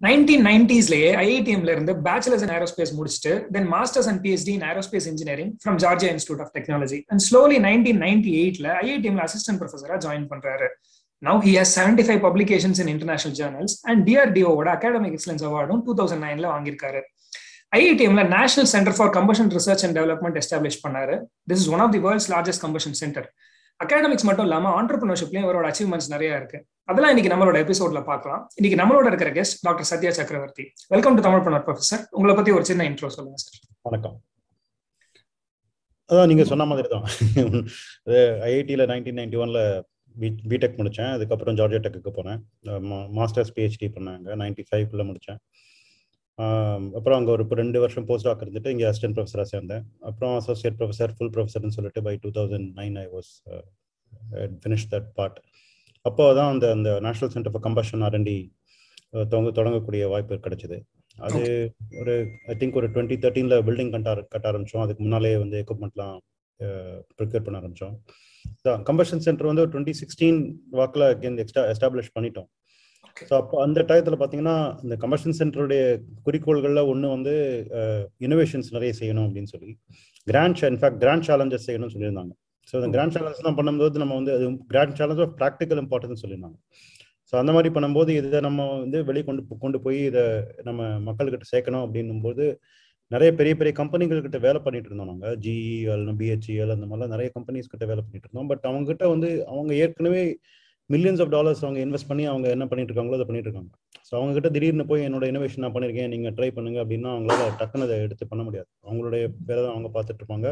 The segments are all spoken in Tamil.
நைன்டீன் நைன்டிஸ்லயே ஐஐடிஎம்ல இருந்து பேச்சுலர்ஸ் இன் ஏரோஸ்பேஸ் முடிச்சுட்டு then masters and PhD in aerospace engineering from Georgia Institute of Technology and slowly nineteen ninety எயிட்ல ஐஐடிஎம்ல அசிஸ்டன்ட் ப்ரொஃபஸரா ஜாயின் பண்றாரு. Now he has seventy five publications in international journals and டிஆர்டிஓட academic excellence அவார்டும் டூ தௌசண்ட் நைன்ல வாங்கியிருக்காரு. ஐஐடிஎம்ல national centre for combustion research and development establish பண்ணாரு. This is one of the world's largest combustion centre academics மட்டும் இல்லாம ஆண்டர்பிரினர்ஷிப்லயும் இவரோட அச்சீவ்மெண்ட்ஸ் நிறைய இருக்கு. அதெல்லாம் இன்னைக்கு நம்மளோட எபிசோட்ல பார்க்கலாம். இன்னைக்கு நம்மளோட இருக்கிற guest doctor Satya Chakravarthy. Welcome to Tamil பண்ணர் professor உங்களை பத்தி ஒரு சின்ன இன்ட்ரோ சொல்லுங்க சார் வணக்கம். அதான் நீங்க சொன்ன மாதிரி தான். ஐஐடியில் நைன்டீன் நைன்டி ஒன்ல பிடெக் முடித்தேன் அதுக்கப்புறம் ஜார்ஜியா டெக்குக்கு போனேன். மாஸ்டர்ஸ் பிஹெச்டி பண்ணாங்க நைன்டி ஃபைவ்ல முடித்தேன் அப்புறம் அங்கே ஒரு ரெண்டு வருஷம் போஸ்ட் டாக் இருந்துட்டு இங்கே அசிஸ்டன்ட் ப்ரொஃபஸராக சேர்ந்தேன். அப்புறம் அசோசியேட் ப்ரொஃபஸர் ஃபுல் ப்ரொஃபஸர்னு சொல்லிட்டு by two thousand nine I was finish that part அப்போ தான் அந்த அந்த national centre for combustion R and D தொடங்க தொடங்கக்கூடிய வாய்ப்பு கிடைச்சிது. அது ஒரு ஐ திங்க் ஒரு டுவெண்ட்டி தேர்ட்டீனில் பில்டிங் கட்ட கட்ட ஆரம்பித்தோம் அதுக்கு முன்னாலே வந்து எக்யூப்மெண்ட்லாம் ப்ரிப்பேர் பண்ண ஆரம்பித்தோம் கம்பஷன் சென்டர் வந்து டுவெண்ட்டி சிக்ஸ்டீன் வாக்கில் எக்ஸ்டா எஸ்டாப்ளிஷ் பண்ணிட்டோம். ஸோ அப்போ அந்த டயத்தில் பார்த்தீங்கன்னா இந்த கம்பஷன் சென்டருடைய குறிக்கோள்களில் ஒன்று வந்து இனோவேஷன்ஸ் நிறைய செய்யணும் அப்படின்னு சொல்லி கிராண்ட் இன்ஃபேக்ட் கிராண்ட் சேலஞ்சஸ் செய்யணும்னு சொல்லியிருந்தாங்க. ஸோ அந்த கிராண்ட் சேலஞ்சஸ்லாம் பண்ணும்போது நம்ம வந்து அது grand challenge of practical importance சொல்லியிருந்தாங்க ஸோ அந்த மாதிரி பண்ணும்போது இதை நம்ம வந்து வெளியே கொண்டு கொண்டு போய் இதை நம்ம மக்கள்கிட்ட சேர்க்கணும் அப்படின்னும் போது நிறைய பெரிய பெரிய கம்பெனிகள்கிட்ட வேலை பண்ணிட்டு இருந்தோம் நாங்கள் ஜிஇஎல் பிஹெச்இஎல் அந்த மாதிரிலாம் நிறைய கம்பெனிஸ் கிட்ட வேலை பண்ணிட்டு இருந்தோம். பட் அவங்ககிட்ட வந்து அவங்க ஏற்கனவே மில்லியன்ஸ் ஆஃப் டாலர்ஸ் அவங்க இன்வெஸ்ட் பண்ணி அவங்க என்ன பண்ணிட்டு இருக்காங்களோ அதை பண்ணிட்டு இருக்காங்க. ஸோ அவங்க கிட்ட திடீர்னு போய் என்னோட இனோவேஷன் நான் பண்ணியிருக்கேன் நீங்கள் ட்ரை பண்ணுங்க அப்படின்னா அவங்களால டக்குன்னு அதை எடுத்து பண்ண முடியாது. அவங்களுடைய வேலை தான் அவங்க பார்த்துட்டு இருப்பாங்க.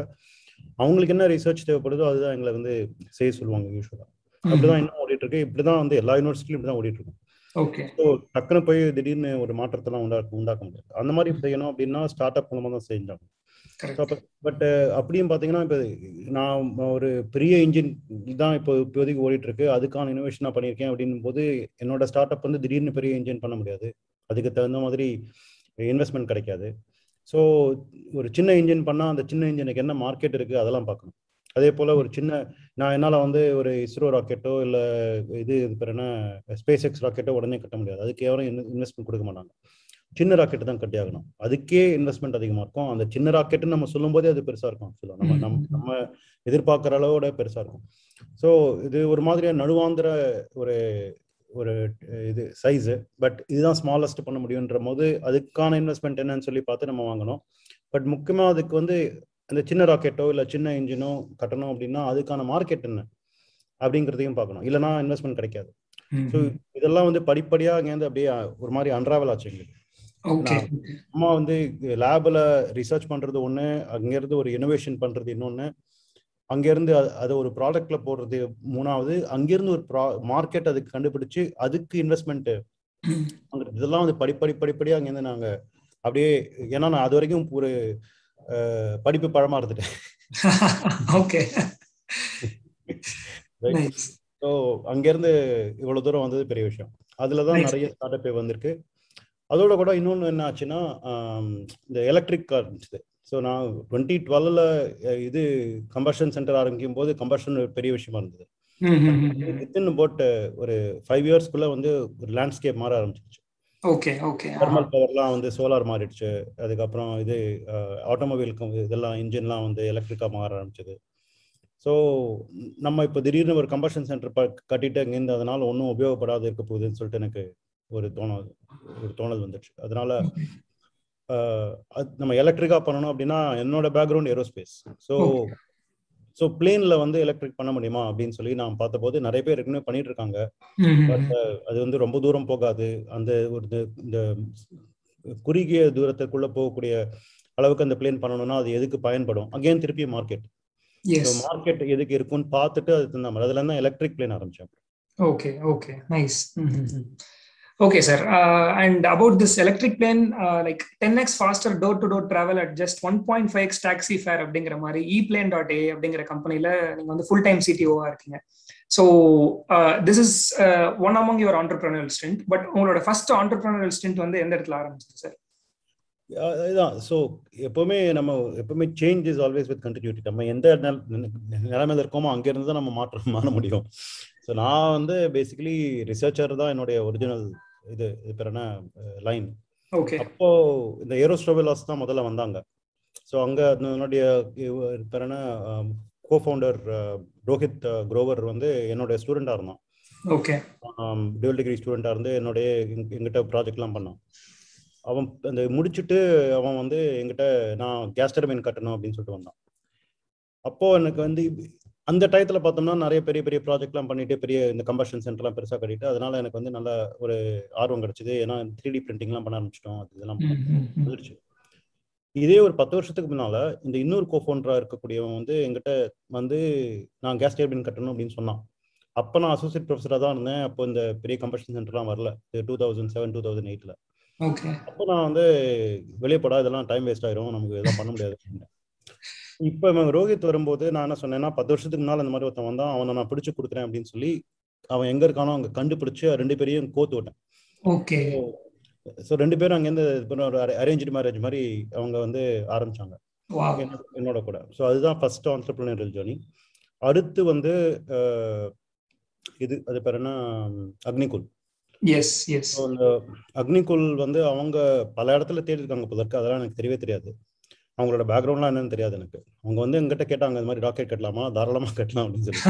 அவங்களுக்கு என்ன ரிசர்ச் தேவைப்படுதோ அதுதான் எங்களை வந்து செய்ய சொல்லுவாங்க யூஸ்வலாக அப்படிதான் இன்னும் ஓடிட்டு இருக்கு. இப்படிதான் வந்து எல்லா யூனிவர்சிட்டியும் இப்படிதான் ஓடிட்டு இருக்கும் ஸோ டக்குன்னு போய் திடீர்னு ஒரு மாற்றத்தெல்லாம் உண்டாக்க உண்டாக்க முடியாது. அந்த மாதிரி செய்யணும் அப்படின்னா ஸ்டார்ட் அப் மூலமாக தான் செஞ்சாங்க பட் அப்படியும் பார்த்தீங்கன்னா இப்போ நான் ஒரு பெரிய இன்ஜின் தான் இப்போ இப்போதைக்கு ஓடிட்டு இருக்கு. அதுக்கான இனோவேஷன் நான் பண்ணியிருக்கேன் அப்படின்னும் போது என்னோட ஸ்டார்ட் அப் வந்து திடீர்னு பெரிய இன்ஜின் பண்ண முடியாது. அதுக்கு தகுந்த மாதிரி இன்வெஸ்ட்மெண்ட் கிடைக்காது. ஸோ ஒரு சின்ன இன்ஜின் பண்ணால் அந்த சின்ன இன்ஜினுக்கு என்ன மார்க்கெட் இருக்குது அதெல்லாம் பார்க்கணும். அதே போல் ஒரு சின்ன நான் என்னால் வந்து ஒரு இஸ்ரோ ராக்கெட்டோ இல்லை இது பேர் என்ன ஸ்பேஸ் எக்ஸ் ராக்கெட்டோ உடனே கட்ட முடியாது. அதுக்கு எவரும் இன்வெஸ்ட்மெண்ட் கொடுக்க மாட்டாங்க. சின்ன ராக்கெட் தான் கட்டி ஆகணும். அதுக்கே இன்வெஸ்ட்மெண்ட் அதிகமாக இருக்கும். அந்த சின்ன ராக்கெட்டுன்னு நம்ம சொல்லும் போதே அது பெருசாக இருக்கும். ஆக்சுவலாக நம்ம நம்ம நம்ம எதிர்பார்க்குற அளவோட பெருசாக இருக்கும். ஸோ இது ஒரு மாதிரியான நடுவாந்திர ஒரு ஒரு இது சைஸு பட் இதுதான் ஸ்மாலஸ்ட் பண்ண முடியுன்ற போது அதுக்கான இன்வெஸ்ட்மெண்ட் என்னன்னு சொல்லி பார்த்து நம்ம வாங்கணும். பட் முக்கியமாக அதுக்கு வந்து அந்த சின்ன ராக்கெட்டோ இல்லை சின்ன இன்ஜினோ கட்டணும் அப்படின்னா அதுக்கான மார்க்கெட் என்ன? அப்படிங்கிறதையும் பார்க்கணும். இல்லைனா இன்வெஸ்ட்மெண்ட் கிடைக்காது. ஸோ இதெல்லாம் வந்து படிப்படியாக அங்கேருந்து அப்படியே ஒரு மாதிரி அன்ராவல் ஆச்சு எங்களுக்கு. அம்மா வந்து லேபில் ரிசர்ச் பண்ணுறது ஒன்று அங்கேருந்து ஒரு இனோவேஷன் பண்ணுறது இன்னொன்று அங்கேருந்து அதை ஒரு ப்ராடக்ட்ல போடுறது மூணாவது அங்கேருந்து ஒரு ப்ரா மார்க்கெட் அதுக்கு கண்டுபிடிச்சு அதுக்கு இன்வெஸ்ட்மெண்ட் இதெல்லாம் வந்து படிப்படி படிப்படியாக அங்கேருந்து நாங்கள் அப்படியே ஏன்னா நான் அது வரைக்கும் ஒரு படிப்பு பழமா இருந்துட்டேன். ஓகே ஸோ அங்கேருந்து இவ்வளோ தூரம் வந்தது பெரிய விஷயம். அதில் தான் நிறைய ஸ்டார்ட் அப் வந்திருக்கு. அதோட கூட இன்னொன்று என்ன ஆச்சுன்னா இந்த எலக்ட்ரிக் கார் இருந்துச்சு. ஸோ நான் டுவெண்ட்டி டுவெல்ல இது கம்பர்ஷன் சென்டர் ஆரம்பிக்கும் போது கம்பர்ஷன் பெரிய விஷயமா இருந்தது. வித்தின் போட் ஒரு ஃபைவ் இயர்ஸ்க்குள்ள வந்து ஒரு லேண்ட்ஸ்கேப் மாற ஆரம்பிச்சிருச்சு. Okay okay. தெர்மல் பவர்லாம் வந்து சோலார் மாறிடுச்சு. அதுக்கப்புறம் இது ஆட்டோமொபைலுக்கு இதெல்லாம் இன்ஜின்லாம் வந்து எலக்ட்ரிக்காக மாற ஆரம்பிச்சது. ஸோ நம்ம இப்போ திடீர்னு ஒரு கம்பர்ஷன் சென்டர் கட்டிட்டு அங்கேருந்து அதனால ஒன்றும் உபயோகப்படாது இருக்க போகுதுன்னு சொல்லிட்டு எனக்கு ஒரு தோணல் ஒரு தோணல் வந்துடுச்சு அதனால நம்ம எலக்ட்ரிக்கா பண்ணணும் அப்படின்னா என்னோட பேக்ரவுண்ட் ஏரோஸ்பேஸ் ஸோ ஸோ பிளேன்ல வந்து எலக்ட்ரிக் பண்ண முடியுமா அப்படின்னு சொல்லி நான் பார்த்தபோது நிறைய பேர் ஏற்கனவே பண்ணிட்டு இருக்காங்க பட் அது வந்து ரொம்ப தூரம் போகாது. அந்த ஒரு இந்த குறுகிய தூரத்துக்குள்ள போகக்கூடிய அளவுக்கு அந்த பிளேன் பண்ணணும்னா அது எதுக்கு பயன்படும்? அகைன் திருப்பி மார்க்கெட் மார்க்கெட் எதுக்கு இருக்குன்னு பார்த்துட்டு அது தகுந்த மாதிரி. அதுல தான் எலக்ட்ரிக் பிளேன் ஆரம்பிச்சேன் okay okay nice Okay, sir. Uh, and about this electric plane, uh, like 10x faster door-to-door travel at just 1.5x taxi fare அப்படிங்கிற மாதிரி eplane டாட் ஏ அப்படிங்கிற கம்பெனில நீங்க வந்து ஃபுல் டைம் சிடிஓவாக இருக்கீங்க. So this is one among your entrepreneurial stint but உங்களோட ஃபர்ஸ்ட் ஆண்டர்பிரினரல் ஸ்டென்ட் வந்து எந்த இடத்துல ஆரம்பிச்சது சார் அதுதான் ஸோ எப்பவுமே நம்ம எப்பவுமே change is always with continuity நம்ம எந்த நிலைமையில இருக்கோமோ அங்கேருந்து தான் நம்ம மாற்றம் மாற முடியும். ஸோ நான் வந்து பேசிக்கலி ரிசர்ச்சர் தான் என்னுடைய ஒரிஜினல் இது இது பேர் என்ன? லைன் ஓகே அப்போ இந்த ஏரோஸ்ட்ரோவிலாஸ் தான் முதல்ல வந்தாங்க. ஸோ அங்கே என்னுடைய பேர் என்ன? கோ ஃபவுண்டர் ரோஹித் குரோவர் வந்து என்னுடைய ஸ்டூடெண்டாக இருந்தான். ஓகே டுவெல் டிகிரி ஸ்டூடெண்டாக இருந்து என்னுடைய எங்க- எங்கிட்ட ப்ராஜெக்ட்லாம் பண்ணான். அவன் அந்த முடிச்சுட்டு அவன் வந்து எங்கிட்ட நான் கேஸ் டர்பைன் கட்டணும் அப்படின்னு சொல்லிட்டு வந்தான். அப்போ எனக்கு வந்து அந்த டயத்தில் பார்த்தோம்னா நிறைய பெரிய பெரிய ப்ராஜெக்ட்லாம் பண்ணிட்டு பெரிய இந்த கம்பஷன் சென்டர்லாம் பெருசாக கட்டிட்டு அதனால எனக்கு வந்து நல்ல ஒரு ஆர்வம் கிடைச்சது. ஏன்னா த்ரீ டி பிரிண்டிங்லாம் பண்ண ஆரம்பிச்சிட்டோம். அது இதெல்லாம் வந்துருச்சு. இதே ஒரு பத்து வருஷத்துக்கு முன்னால இந்த இன்னொரு கோஃபோண்டரா இருக்கக்கூடியவன் வந்து எங்கிட்ட வந்து நான் கேஸ் டர்பைன் கட்டணும் அப்படின்னு சொன்னான். அப்போ நான் அசோசியேட் ப்ரொஃபஸராக தான் இருந்தேன். அப்போ இந்த பெரிய கம்பஷன் சென்டர்லாம் வரல. Two thousand seven two thousand எயிட்டில் அப்போ நான் வந்து வெளியே போடா இதெல்லாம் டைம் வேஸ்ட் ஆயிரும். நமக்கு இதெல்லாம் பண்ண முடியாது. இப்போ இவன் ரோஹித் வரும்போது நான் என்ன சொன்னேன்னா பத்து வருஷத்துக்கு முன்னால் இந்த மாதிரி ஒருத்தன் வந்தான் அவனை நான் பிடிச்சு கொடுக்குறேன் அப்படின்னு சொல்லி அவன் எங்க இருக்கானோ அங்கே கண்டுபிடிச்சு ரெண்டு பேரையும் கோத்து விட்டேன். ஓகே. ஸோ ரெண்டு பேரும் அங்கேருந்து ஒரு அரேஞ்ச் மேரேஜ் மாதிரி அவங்க வந்து ஆரம்பிச்சாங்க. என்னோட- கூட. ஸோ அதுதான் ஃபர்ஸ்ட் ஆண்டர்பிரினரியல் ஜேர்னி அடுத்து வந்து இது அது பேர் என்ன? அக்னிகுல். எஸ் எஸ் அந்த அக்னிகுல் வந்து அவங்க பல இடத்துல தேடி இருக்காங்க அதெல்லாம் எனக்கு தெரியவே தெரியாது. அவங்களோட பேக்ரவுண்ட்லாம் என்னன்னு தெரியாது எனக்கு. அவங்க வந்து எங்கிட்ட கேட்டாங்க இந்த மாதிரி ராக்கெட் கட்டலாமா? தாராளமா கட்டலாம் அப்படின்னு சொல்லி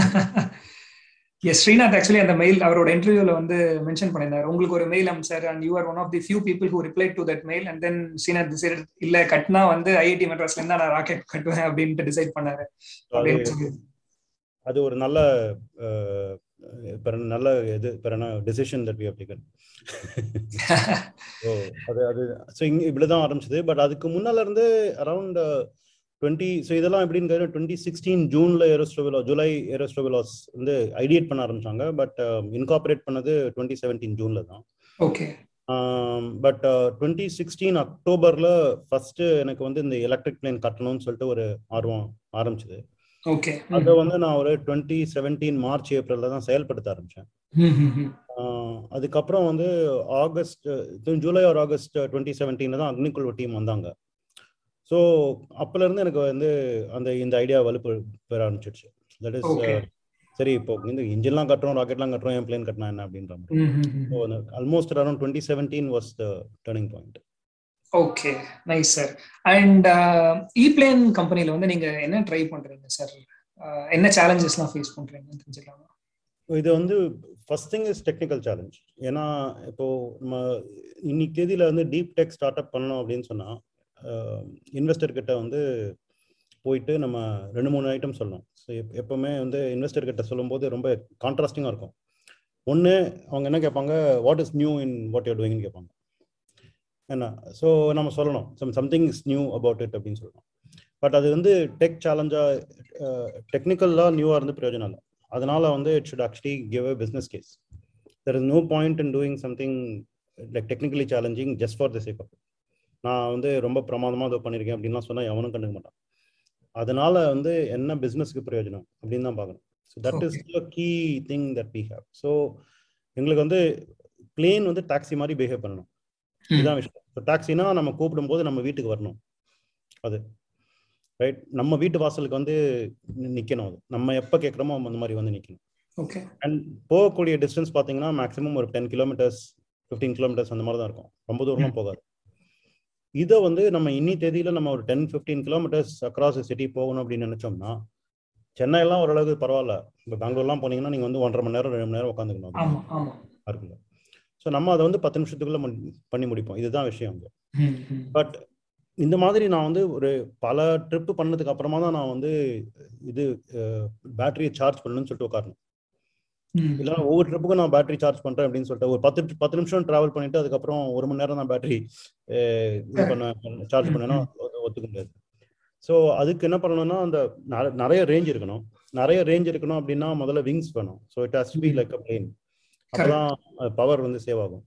எஸ் ஸ்ரீநாத் ஆக்சுவலி அந்த மெயில் அவரோட இன்டர்வியூல வந்து மென்ஷன் பண்ணியிருந்தார். உங்களுக்கு ஒரு mail அமிச்சார் and you are one of the few people who reply to that mail and then Srinath decide இல்ல கட்டினா வந்து ஐஐடி மெட்ராஸ்ல இருந்தா நான் ராக்கெட் கட்டுவேன் அப்படின்ட்டு டிசைட் பண்ணாரு. அது ஒரு நல்ல நல்ல இது டெசிஷன் தட் வி ஸோ அது அது ஸோ இங்கே இப்படி தான் ஆரம்பிச்சது. பட் அதுக்கு முன்னால இருந்து அரௌண்ட் டுவெண்ட்டி ஸோ இதெல்லாம் எப்படின்னு டுவெண்ட்டி சிக்ஸ்டீன் ஜூன்ல ஏரோஸ்ட்ரோவிலா ஜூலை ஏரோஸ்ட்ரோவிலாஸ் வந்து ஐடியேட் பண்ண ஆரம்பிச்சாங்க. பட் இன்கார்பரேட் பண்ணது டுவெண்ட்டி செவன்டீன் ஜூன்ல தான். ஓகே பட் டுவெண்ட்டி சிக்ஸ்டீன் அக்டோபர்ல ஃபர்ஸ்ட் எனக்கு வந்து இந்த எலக்ட்ரிக் பிளேன் கட்டணும்னு சொல்லிட்டு ஒரு ஆர்வம் ஆரம்பிச்சது. ஓகே அதை வந்து நான் ஒரு டுவெண்ட்டி செவன்டீன் மார்ச் ஏப்ரல்ல தான் செயல்படுத்த ஆரம்பிச்சேன். அதுக்கப்புறம் வந்து August July or August twenty செவன்டீன்ல தான் அக்னிகுள் டீம் வந்தாங்க. ஸோ அப்பல இருந்து எனக்கு வந்து அந்த இந்த ஐடியா வலுப்பு பெற ஆரம்பிச்சிடுச்சு. That is Okay. சரி இப்போ இந்த இன்ஜின்லாம் கட்டுறோம் ராக்கெட்லாம் கட்டுறோம் என் பிளேன் கட்டினா என்ன அப்படின்ற மாதிரி. So almost around twenty seventeen was the turning point okay nice sir and e plane கம்பெனில வந்து நீங்க என்ன ட்ரை பண்றீங்க சார் uh, என்ன சேலஞ்சஸ்லாம் ஃபேஸ் பண்றீங்கன்னு தெரிஞ்சுக்கலாமா? இது வந்து first thing is technical challenge ஏன்னா இப்போ நம்ம இன்னைக்கு தேதியில வந்து டீப் டெக் ஸ்டார்ட் அப் பண்ணணும் அப்படின்னு சொன்னா uh, இன்வெஸ்டர் கிட்ட வந்து போயிட்டு நம்ம ரெண்டு மூணு ஐட்டம் சொல்லணும். ஸோ எப்பவுமே வந்து இன்வெஸ்டர் கிட்ட சொல்லும்போது ரொம்ப கான்ட்ராஸ்டிங்காக இருக்கும். ஒன்று அவங்க என்ன கேட்பாங்க what is new in what you're டூயிங்னு கேட்பாங்க. என்ன? ஸோ நம்ம சொல்லணும். Some something is new about it அப்படின்னு சொல்லணும். பட் அது வந்து டெக் சேலஞ்சாக டெக்னிக்கலாக நியூவாக இருந்து பிரயோஜனம் இல்லை. அதனால வந்து it should actually give a business case there is no point in doing something like technically challenging just for the sake of நான் வந்து ரொம்ப பிரமாதமாக இதை பண்ணியிருக்கேன் அப்படின்லாம் சொன்னால் எவனும் கண்டுக்க மாட்டான். அதனால வந்து என்ன பிஸ்னஸ்க்கு பிரயோஜனம் அப்படின்னு தான் பார்க்கணும். So that is key thing that we have so எங்களுக்கு வந்து பிளேன் வந்து டாக்ஸி மாதிரி பிஹேவ் பண்ணணும். இதுதான் விஷயம். இப்போ டாக்ஸினா நம்ம கூப்பிடும்போது நம்ம வீட்டுக்கு வரணும். அது. ரைட் நம்ம வீட்டு வாசலுக்கு வந்து நிற்கணும் அது. நம்ம எப்போ கேட்குறோமோ அந்த மாதிரி வந்து நிற்கணும் ஓகே அண்ட் போகக்கூடிய டிஸ்டன்ஸ் பார்த்தீங்கன்னா மேக்ஸிமம் ஒரு டென் கிலோமீட்டர்ஸ் ஃபிஃப்டீன் கிலோமீட்டர்ஸ் அந்த மாதிரி தான் இருக்கும். ரொம்ப தூரம்லாம் போகாது. இதை வந்து நம்ம இன்னி தேதியில நம்ம ஒரு ten fifteen kilometres across city போகணும் அப்படின்னு நினைச்சோம்னா சென்னையெல்லாம் ஓரளவுக்கு பரவாயில்ல. இப்போ பெங்களூர்லாம் போனீங்கன்னா நீங்கள் வந்து ஒன்றரை மணி நேரம் ரெண்டு மணி நேரம் உட்காந்துக்கணும். ஆமா ஆமா. இருக்குல்ல ஸோ நம்ம அதை வந்து பத்து நிமிஷத்துக்குள்ள பண்ணி முடிப்போம். இதுதான் விஷயம் வந்து பட் இந்த மாதிரி நான் வந்து ஒரு பல ட்ரிப் பண்ணதுக்கு அப்புறமா தான் நான் வந்து இது பேட்டரியை சார்ஜ் பண்ணணும்னு சொல்லிட்டு உட்காரணும். இல்லைன்னா ஒவ்வொரு ட்ரிப்புக்கும் நான் பேட்டரி சார்ஜ் பண்றேன் அப்படின்னு சொல்லிட்டு ஒரு பத்து பத்து நிமிஷம் டிராவல் பண்ணிட்டு அதுக்கப்புறம் ஒரு மணி நேரம் நான் பேட்டரி இது பண்ண சார்ஜ் பண்ணேன்னா ஒத்துக்க முடியாது. ஸோ அதுக்கு என்ன பண்ணணும்னா அந்த நிறைய ரேஞ்ச் இருக்கணும். நிறைய ரேஞ்ச் இருக்கணும் அப்படின்னா முதல்ல விங்ஸ் வேணும். So it has be like a plane அப்பதான் பவர் வந்து சேவ் ஆகும்.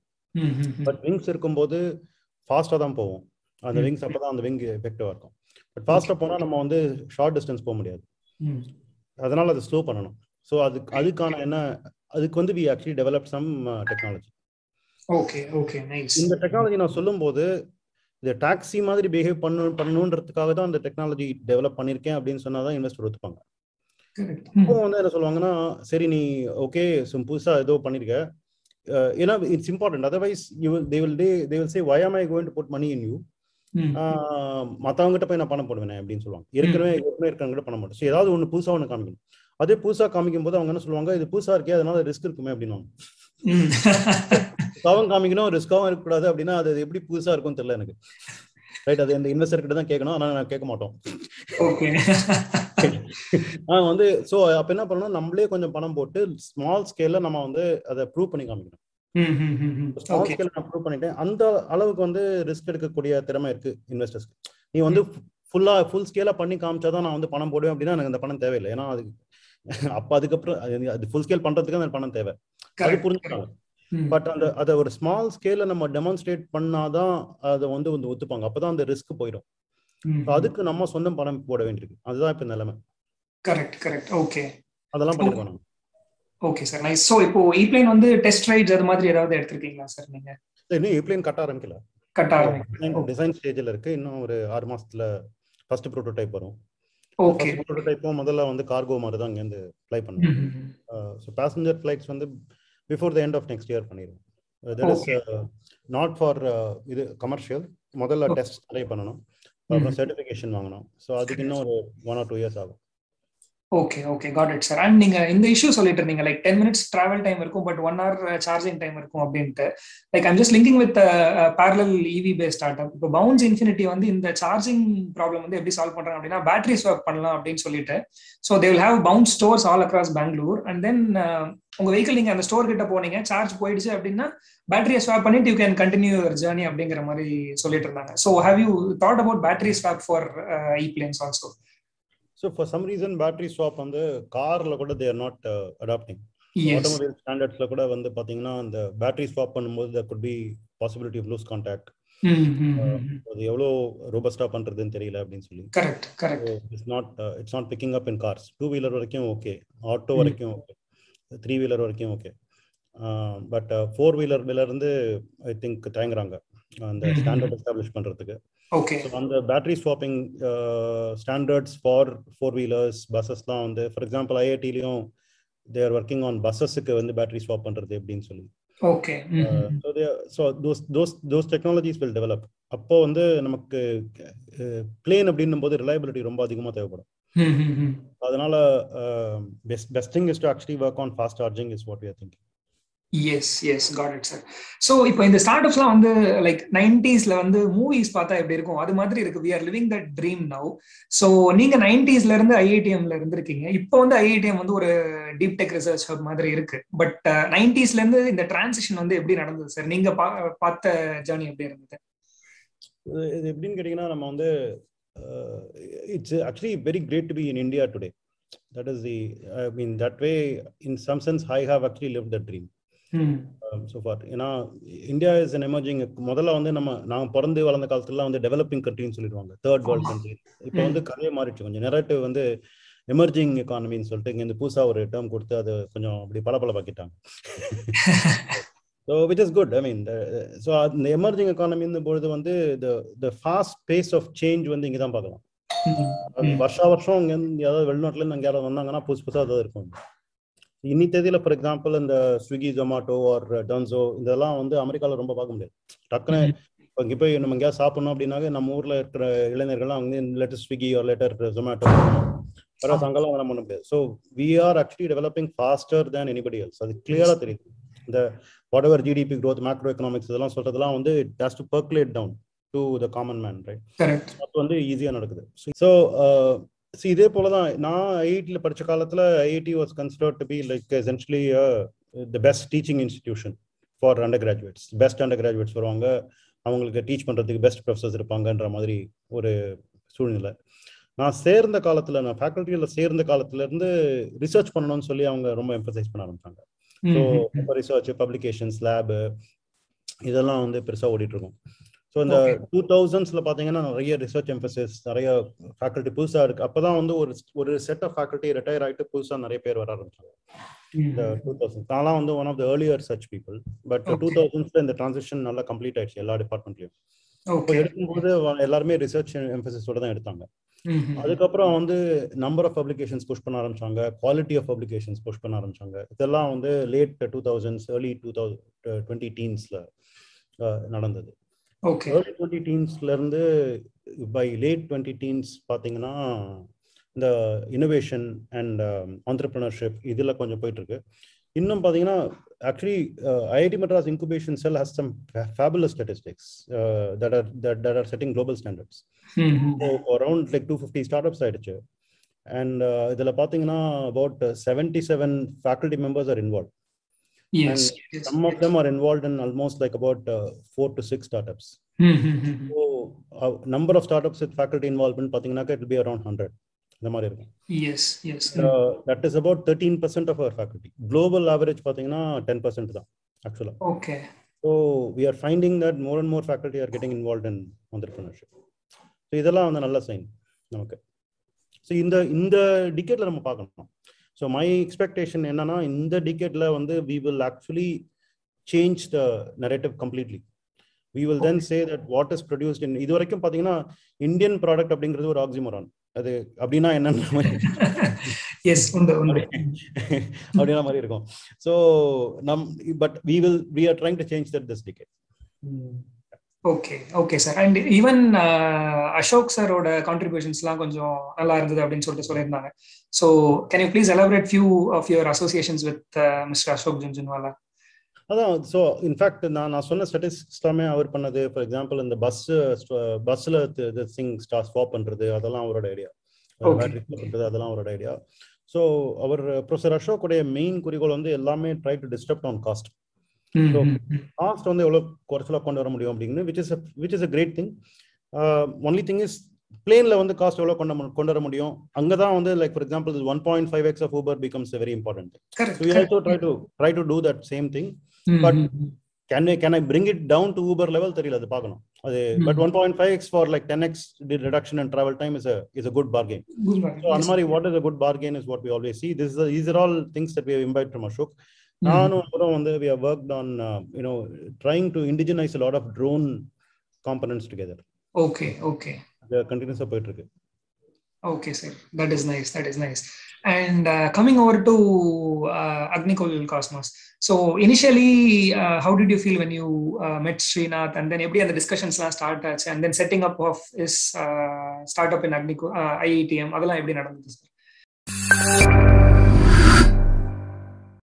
பட் விங்ஸ் இருக்கும்போது ஃபாஸ்ட்டாக தான் போவோம். அந்த விங்ஸ் அப்பதான் அந்த விங் எஃபெக்டிவா இருக்கும். பட் ஃபாஸ்ட்டாக போனால் நம்ம வந்து ஷார்ட் டிஸ்டன்ஸ் போக முடியாது. அதனால அதை ஸ்லோ பண்ணணும். ஸோ அதுக்கு அதுக்கான என்ன அதுக்கு வந்து we actually develop some technology okay okay nice இந்த டெக்னாலஜி நான் சொல்லும்போது இந்த டாக்ஸி மாதிரி பிஹேவ் பண்ணு பண்ணணுன்றதுக்காக தான் அந்த டெக்னாலஜி டெவலப் பண்ணியிருக்கேன் அப்படின்னு சொன்னாதான் இன்வெஸ்டர் ஒத்துப்பாங்க. இப்போ வந்து என்ன சொல்லுவாங்கன்னா சரி நீ ஓகே புதுசா ஏதோ பண்ணிருக்க. ஏன்னா it's important otherwise you will they will they will say why am I going to put money in you மற்றவங்ககிட்ட போய் நான் பணம் போடுவேன் அப்படின்னு சொல்லுவாங்க. ஏற்கனவே ஏற்கனவே இருக்கிறவங்க பண்ண மாட்டோம் ஸோ ஏதாவது ஒன்று புதுசாக ஒன்று காமிக்கணும். அதே புதுசாக காமிக்கும் போது அவங்க என்ன சொல்லுவாங்க இது புதுசாக இருக்கே அதனால ரிஸ்க் இருக்குமே அப்படின்னு ரிஸ்காவும் காமிக்கணும் ரிஸ்காவும் இருக்கக்கூடாது அப்படின்னா அது எப்படி புதுசாக இருக்கும்னு தெரியல எனக்கு. ரைட் அது இந்த இன்வெஸ்டர் கிட்ட தான் கேட்கணும். ஆனால் நான் கேட்க மாட்டோம். ஆஹ் வந்து ஸோ அப்ப என்ன பண்ணணும்? நம்மளே கொஞ்சம் பணம் போட்டு ஸ்மால் ஸ்கேல்ல நம்ம வந்து அதை ப்ரூவ் பண்ணி காமிக்கணும். ஸ்மால் ஸ்கேல் நான் ப்ரூவ் பண்ணிட்டேன். அந்த அளவுக்கு வந்து ரிஸ்க் எடுக்கக்கூடிய திறமை இருக்கு இன்வெஸ்டர்ஸ்க்கு நீ வந்து ஃபுல்லா ஃபுல் ஸ்கேலா பண்ணி காமிச்சாதான் நான் வந்து பணம் போடுவேன் அப்படின்னா எனக்கு அந்த பணம் தேவையில்லை. ஏன்னா அது அப்ப அதுக்கப்புறம் அது ஃபுல் ஸ்கேல் பண்றதுக்கு அந்த பணம் தேவை. அது புரிஞ்சுக்கலாம் பட் அந்த அதை ஒரு ஸ்மால் ஸ்கேல நம்ம டெமான்ஸ்ட்ரேட் பண்ணாதான் அதை வந்து வந்து ஒத்துப்பாங்க. அப்பதான் அந்த ரிஸ்க் போயிடும். அதுக்கு நம்ம சொந்தம் பணம் போட வேண்டியிருக்கு. அதுதான் இப்ப நிலைமை. கரெக்ட் கரெக்ட் ஓகே அதெல்லாம் பண்ணிருக்கோம் ஓகே சார் நைஸ் சோ இப்போ ஈப்ளைன் வந்து டெஸ்ட் ரைட்ஸ் அது மாதிரி ஏதாவது எடுத்திருக்கீங்களா சார் நீங்க? இன்னும் ஈப்ளைன் கட்ட ஆரம்பிக்கல. கட்ட ஆரம்பிக்கல. டிசைன் ஸ்டேஜ்ல இருக்கு. இன்னும் ஒரு ஆறு மாசத்துல ஃபர்ஸ்ட் ப்ரோட்டோடைப் வரும். ஓகே ப்ரோட்டோடைப்பும் முதல்ல வந்து கார்கோ மாதிரி தான் இங்க இருந்து ஃப்ளை பண்ணுவோம் ஸோ பேசஞ்சர் ஃபிளைட்ஸ் வந்து before the end of next year பண்ணிடுவோம். நாட் ஃபார் இது கமர்ஷியல் முதல்ல டெஸ்ட் ட்ரை பண்ணணும். அப்புறம் சர்டிஃபிகேஷன் வாங்கணும். ஸோ அதுக்கு இன்னும் ஒரு ஒன் ஆர் டூ இயர்ஸ் ஆகும். Okay okay got it sir and நீங்க இந்த இஷ்யூ சொல்லிட்டு இருந்தீங்க like ten minutes travel time இருக்கும் but one hour charging time இருக்கும் அப்படின்ட்டு. Like I'm just linking with parallel EV base start up இப்போ பவுன்ஸ் இன்ஃபினிட்டி வந்து இந்த சார்ஜிங் ப்ராப்ளம் வந்து எப்படி சால்வ் பண்றாங்க அப்படின்னா பேட்டரி ஸ்வாப் பண்ணலாம் அப்படின்னு சொல்லிட்டு. So they will have Bounce stores all across Bangalore and then உங்க வெஹிக்கிள் நீங்க அந்த ஸ்டோர் கிட்ட போனீங்க சார்ஜ் போயிடுச்சு அப்படின்னா பேட்டரியை ஸ்வாப் பண்ணிட்டு you can continue your journey அப்படிங்கிற மாதிரி சொல்லிட்டு இருந்தாங்க. So have you thought about battery swap for e planes also so for some reason battery swap வந்து கார்ல கூட தேர் நாட் அடாப்டிங் ஆட்டோமொபைல் ஸ்டாண்டர்ட்ஸ்ல கூட வந்து பாத்தீங்கன்னா அந்த பேட்டரி ஸ்வாப் பண்ணும்போது that could be possibility of loose contact அது எவ்வளோ ரோபஸ்டா பண்றதுன்னு தெரியல அப்படின்னு சொல்லி. Correct correct it's not it's not picking up in cars two wheeler வரைக்கும் ஓகே ஆட்டோ வரைக்கும் ஓகே த்ரீ வீலர் வரைக்கும் ஓகே பட் ஃபோர் வீலர்ல இருந்து ஐ திங்க் தயங்குறாங்க. அந்த ஸ்டாண்டர்ட் எஸ்டாப்ளிஷ் பண்றதுக்கு. ஓகே அந்த battery swapping standards for four wheelers பஸ்ஸஸ்லாம் வந்து ஃபார் எக்ஸாம்பிள் ஐஐடிலையும் தேர் ஒர்க்கிங் ஆன் பஸ்ஸஸுக்கு வந்து பேட்டரி ஸ்வாப் பண்றது எப்படின்னு சொல்லி. Okay so those those those technologies will develop அப்போ வந்து நமக்கு பிளேன் அப்படின்னும் போது ரிலையபிலிட்டி ரொம்ப அதிகமாக தேவைப்படும். அதனால best best thing is to actually work on fast charging is what you thinking yes yes got it sir so இப்போ இந்த ஸ்டார்ட் அப்ஸ்லாம் வந்து லைக் நைன்டிஸ்ல வந்து மூவிஸ் பார்த்தா எப்படி இருக்கும்? அது மாதிரி இருக்கு. We are living that dream now so நீங்க நைன்டிஸ்ல இருந்து ஐஐடிஎம்ல இருந்திருக்கீங்க. இப்போ வந்து ஐஐடிஎம் வந்து ஒரு டீப் டெக் ரிசர்ச் ஹப் மாதிரி இருக்கு. பட் நைன்டிஸ்ல uh, இருந்து இந்த டிரான்சிஷன் வந்து எப்படி நடந்தது சார் நீங்க பார்த்த ஜேர்னி எப்படி இருந்தது? இது எப்படின்னு கேட்டீங்கன்னா நம்ம வந்து it's actually very great to be in India today that is the I mean that way in some sense I have actually live the dream so for ஏன்னா இந்தியா இஸ் அன் எமர்ஜிங் முதல்ல வந்து நம்ம நான் பிறந்து வளர்ந்த காலத்துல வந்து டெவலப்பிங் கண்ட்ரின்னு சொல்லிடுவாங்க. தேர்ட் வேர்ல்ட் கண்ட்ரி இப்போ வந்து கதையை மாறிடுச்சு. கொஞ்சம் நெரட்டிவ் வந்து எமர்ஜிங் எக்கானமின்னு சொல்லிட்டு இங்க இந்த புதுசா ஒரு டேர்ம் கொடுத்து அது கொஞ்சம் அப்படி பல பாக்கிட்டாங்க so which is good I mean so இந்த எமர்ஜிங் எக்கானமின்னு பொழுது வந்து the fast pace of change வந்து இங்கே தான் பார்க்கலாம் வருஷா வருஷம் இங்க யாராவது வெளிநாட்டுல இருந்து அங்கே யாராவது வந்தாங்கன்னா புதுசு புதுசாக ஏதாவது இருக்கும். இன்னி தேதியில ஃபார் எக்ஸாம்பிள் இந்த ஸ்விக்கி ஜொமாட்டோ ஆர் டன்சோ இதெல்லாம் வந்து அமெரிக்காவில் ரொம்ப பார்க்க முடியாது. டக்குன்னு இப்போ இங்கே போய் நம்ம எங்கேயாவது சாப்பிடணும் அப்படின்னாக்க நம்ம ஊர்ல இருக்கிற இளைஞர்கள்லாம் வந்து லெட்டர் ஸ்விக்கி ஆர் லெட்டர் ஜொமேட்டோ வேற அங்கெல்லாம் வர பண்ண முடியாது. So we are actually developing faster than anybody else அது கிளியரா தெரியுது. இந்த whatever GDP growth macroeconomics இதெல்லாம் சொல்றதெல்லாம் வந்து it has to percolate down to the common man right அது வந்து ஈஸியா நடக்குது. ஸோ சி இதே போல தான் நான் ஐஐடியில் படித்த காலத்தில் IIT was considered to be like essentially the best teaching institution for undergraduates best undergraduates வருவாங்க அவங்களுக்கு டீச் பண்ணுறதுக்கு பெஸ்ட் ப்ரொஃபஸர்ஸ் இருப்பாங்கன்ற மாதிரி ஒரு சூழ்நிலை. நான் சேர்ந்த காலத்தில் நான் ஃபேக்கல்ட்டியில் சேர்ந்த காலத்துலேருந்து ரிசர்ச் பண்ணணும்னு சொல்லி அவங்க ரொம்ப எம்பசைஸ் பண்ண ஆரம்பிச்சாங்க. ஸோ ரிசர்ச் பப்ளிகேஷன்ஸ் லேபு இதெல்லாம் வந்து பெருசாக ஓடிட்டு இருக்கும். ஸோ இந்த டூ தௌசண்ட்ஸ்ல பாத்தீங்கன்னா நிறைய ரிசர்ச் எம்பசிஸ் நிறைய ஃபேக்கல்ட்டி புதுசா இருக்கு. அப்பதான் வந்து ஒரு ஒரு செட் ஆஃப் ஃபேக்கல்ட்டி ரிட்டையர் ஆகிட்டு புதுசா நிறைய பேர் வர ஆரம்பிச்சாங்க. இந்த டூ தௌசண்ட் நான்லாம் வந்து one of the earlier search people but two தௌசண்ட்ஸ்ல இந்த டிரான்சிஷன் நல்லா கம்ப்ளீட் ஆயிடுச்சு எல்லா டிபார்ட்மெண்ட்லயும் எடுக்கும்போது எல்லாருமே ரிசர்ச் எம்பசிஸோட தான் எடுத்தாங்க. அதுக்கப்புறம் வந்து நம்பர் ஆஃப் பப்ளிகேஷன்ஸ் புஷ் பண்ண ஆரம்பிச்சாங்க. குவாலிட்டி ஆஃப் பப்ளிகேஷன்ஸ் புஷ் பண்ண ஆரம்பிச்சாங்க. இதெல்லாம் வந்து late two thousands early two thousand twenty டீன்ஸ்ல நடந்தது. ஏர்லி டுவெண்ட்டி டீன்ஸ்ல இருந்து பை லேட் டுவெண்ட்டி டீன்ஸ் பார்த்தீங்கன்னா இந்த இனோவேஷன் அண்ட் ஆண்டர்பிரினர்ஷிப் இதில் கொஞ்சம் போயிட்டு இருக்கு இன்னும் பார்த்தீங்கன்னா actually IIT Madras incubation cell has some fabulous statistics that are that are setting global standards around like two fifty start ups ஆயிடுச்சு. அண்ட் இதில் பார்த்தீங்கன்னா about seventy seven faculty members are involve Yes, yes, some of them are involved in almost like about uh, four to six startups. so, uh, number of startups with faculty involvement, பார்த்தீங்கன்னா it will be around 100. இந்த மாதிரி இருக்கும். Yes yes that is about thirteen percent of our faculty global average பார்த்தீங்கன்னா டென் பர்சன்ட் தான் ஆக்சுவலா okay so we are finding that more and more faculty are getting involve in entrepreneurship so இதெல்லாம் வந்து நல்ல சைன் நமக்கு. ஸோ இந்த இந்த டிக்கெட்ல நம்ம பார்க்கணும். ஸோ மை எக்ஸ்பெக்டேஷன் என்னன்னா இந்த டிக்கெட்ல வந்து we will actually change the narrative completely we will then say that what is produced in இது வரைக்கும் பார்த்தீங்கன்னா இந்தியன் ப்ராடக்ட் அப்படிங்கிறது ஒரு ஆக்சிமரான் அது அப்படின்னா என்னன்னு எஸ் உண்டு மாதிரி இருக்கும். ஸோ நம் but we will we are trying to change that this ticket okay okay sir and even Ashok சாரோட கான்ட்ரிபியூஷன்ஸ்லாம் கொஞ்சம் நல்லா இருந்தது அப்படின்னு சொல்லிட்டு சொல்லியிருந்தாங்க. So can you please elaborate few of your associations with mister Ashok Jhunjhunwala அதான் ஸோ இன்ஃபேக்ட் நான் நான் சொன்ன ஸ்டாட்டிஸ்டிக்ஸ் எல்லாமே அவர் பண்ணது ஃபார் எக்ஸாம்பிள் இந்த பஸ் பஸ்ஸில் சிங் ஸ்டார் ஸ்வாப் பண்ணுறது அதெல்லாம் அவரோட ஐடியா பண்ணுறது அதெல்லாம் அவரோட ஐடியா ஸோ அவர் ப்ரொஃபசர் அசோக்குடைய மெயின் குறிக்கோள் வந்து எல்லாமே try to disturb on cost so cost வந்து எவ்வளோ குறைச்சலாக கொண்டு வர முடியும் அப்படின்னு which is which is a great thing only thing is பிளேன்ல வந்து காஸ்ட் எவ்வளோ கொண்டு கொண்டு வர முடியும். அங்கே தான் வந்து like for example one point five X of Uber becomes very important so we also try to try to do that same thing but can I can I bring it down to Uber level தெரியல அது பார்க்கணும். அது but one point five X for like ten X reduction and travel time is is a good bargain so அந்த மாதிரி what is a good bargain is what we always see this these are all things that we invite from Ashok நானும் அப்புறம் வந்து we have worked on you know trying to indigenise lot of drone components together okay okay அது கண்டினியூஸாக போயிட்டு இருக்கு Okay, sir. That is nice. That is nice. And uh, coming over to uh, Agnikul Cosmos. So initially, uh, how did you feel when you uh, met Srinath, and then every other discussions start and then setting up of his uh, startup in Agnikul uh, IETM? அதெல்லாம் எப்படி நடந்தது சார்